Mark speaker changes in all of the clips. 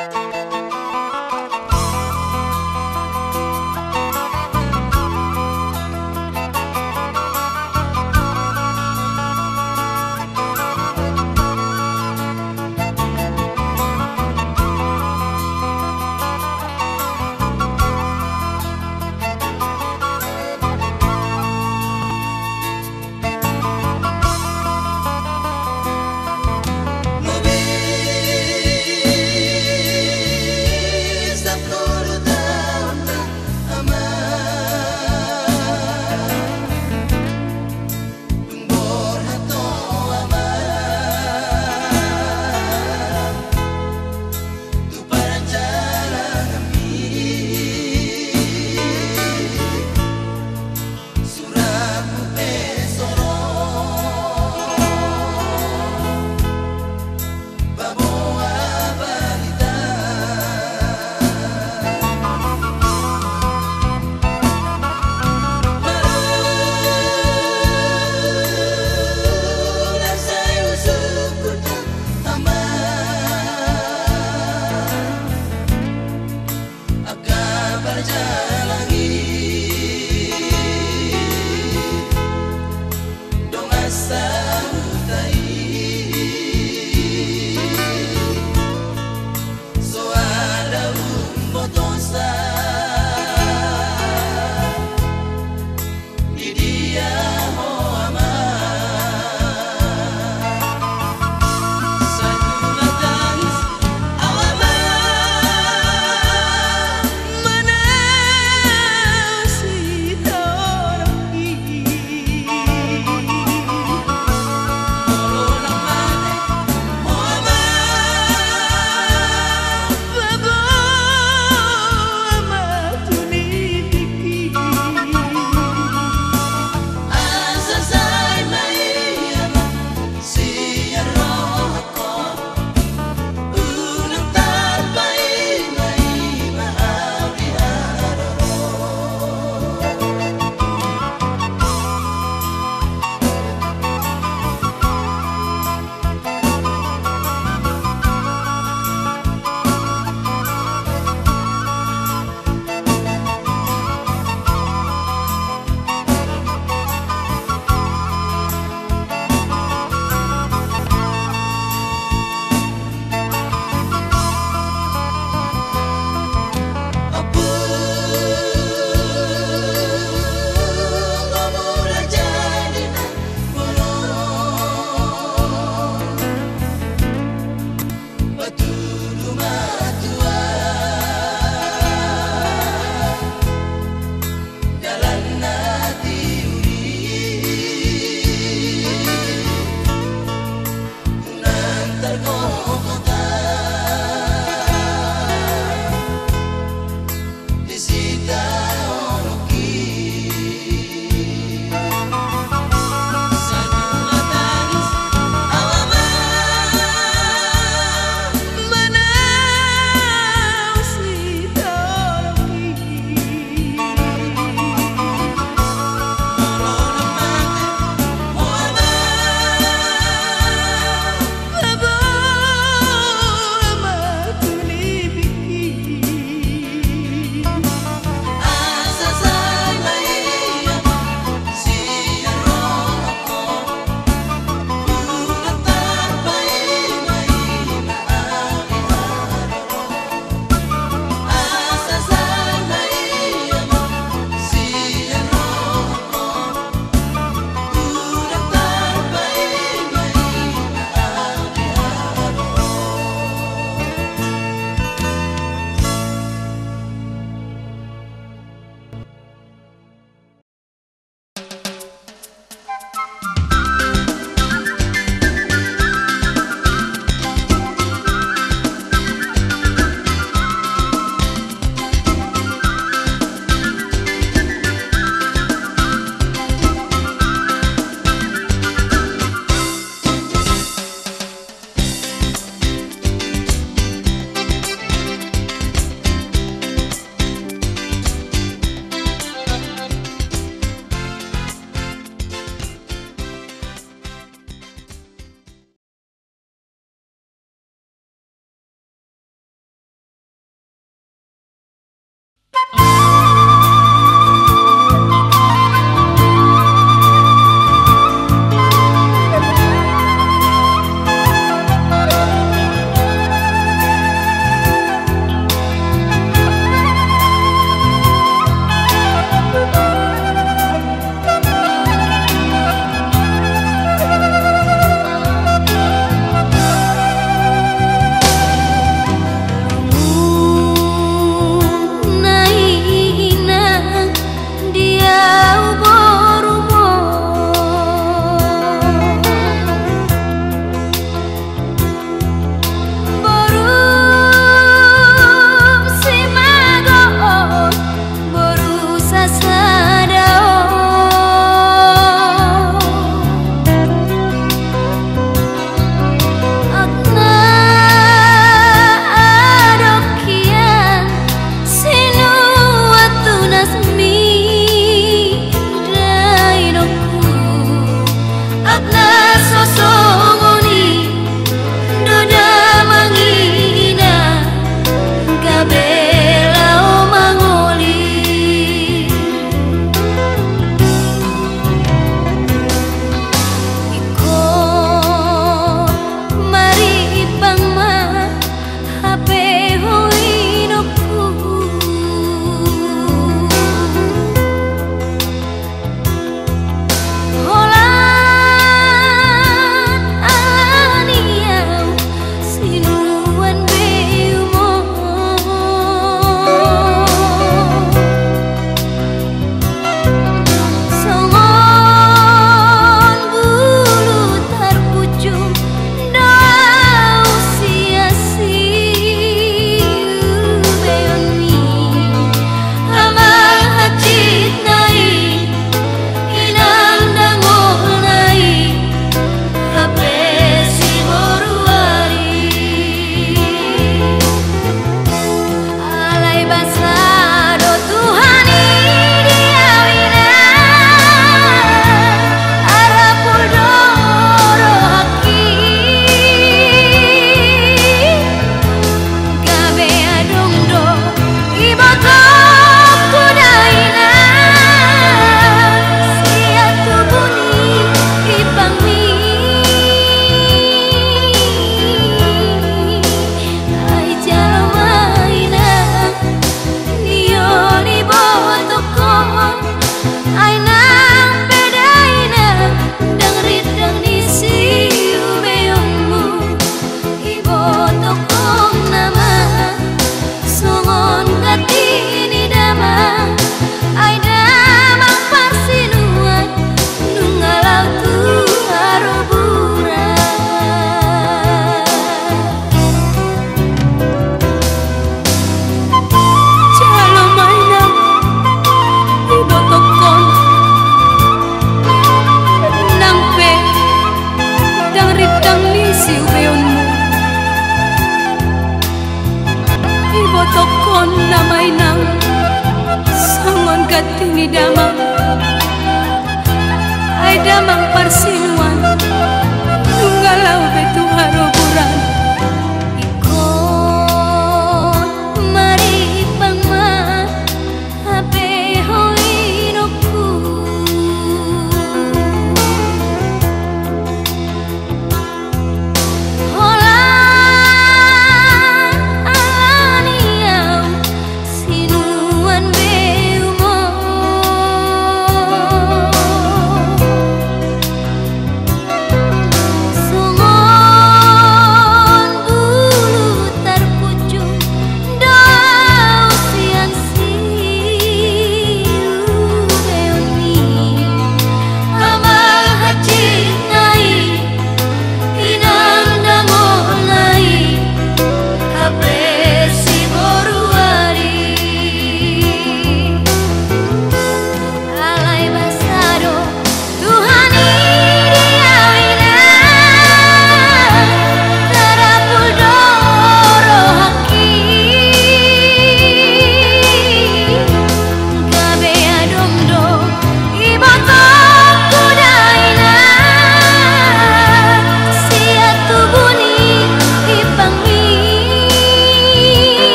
Speaker 1: Thank you.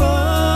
Speaker 1: above.